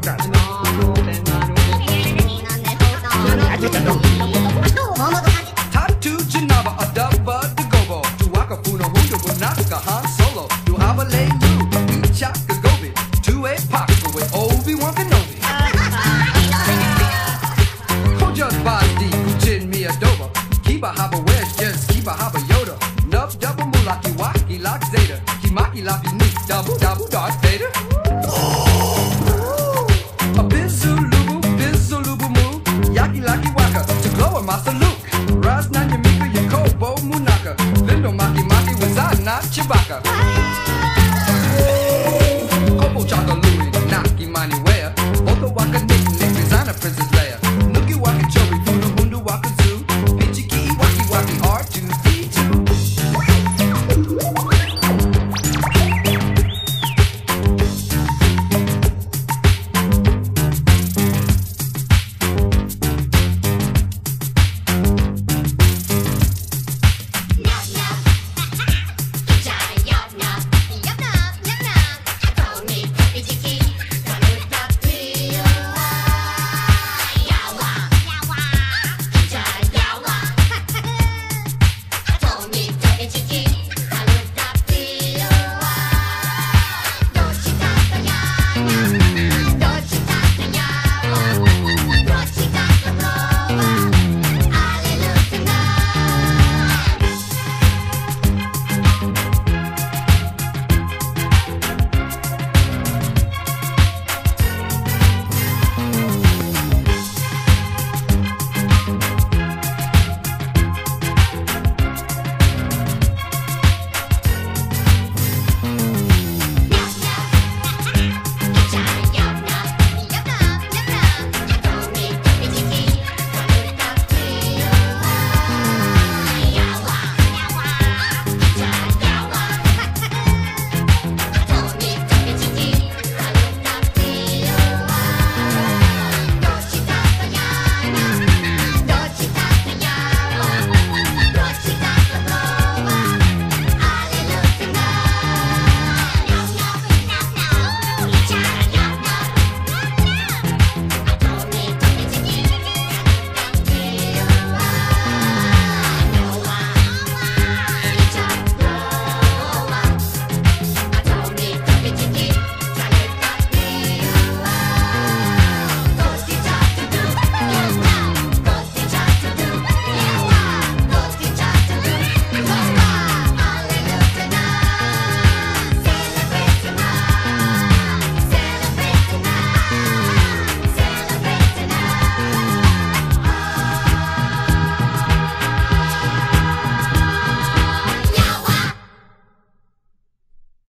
かな単純じなばあだばでごぼうと若風の風力なんか半ソロ You have a lay you be chaka gobi two a pop with Obi-Wan Kenobi Who just bought the Jin Mia Doba a Haba where's just Kiba Haba yo. Masaluke, Raz Nanyamika, Yakobo, Munaka, Lindo Maki Maki, Wazana, Chewbacca.